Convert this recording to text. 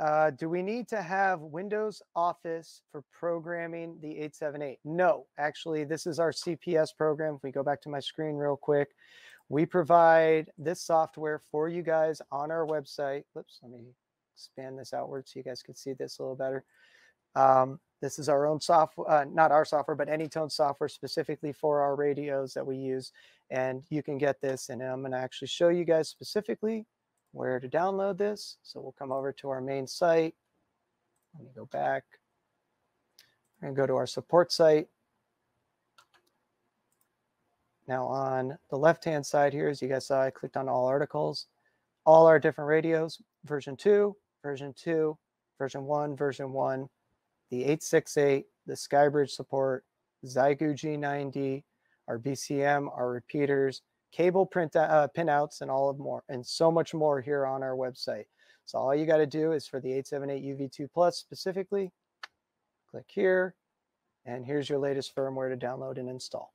Uh, do we need to have Windows Office for programming the 878? No, actually, this is our CPS program. If we go back to my screen real quick, we provide this software for you guys on our website. Whoops, let me expand this outward so you guys can see this a little better. Um, this is our own software, uh, not our software, but Anytone software specifically for our radios that we use. And you can get this, and I'm going to actually show you guys specifically where to download this. So we'll come over to our main site. Let me go back. and go to our support site. Now on the left-hand side here, as you guys saw, I clicked on all articles. All our different radios, version 2, version 2, version 1, version 1, the 868, the Skybridge support, Xiegu G90, our BCM, our repeaters, cable print uh, pinouts, and all of more, and so much more here on our website. So all you got to do is for the 878 UV2 Plus specifically, click here, and here's your latest firmware to download and install.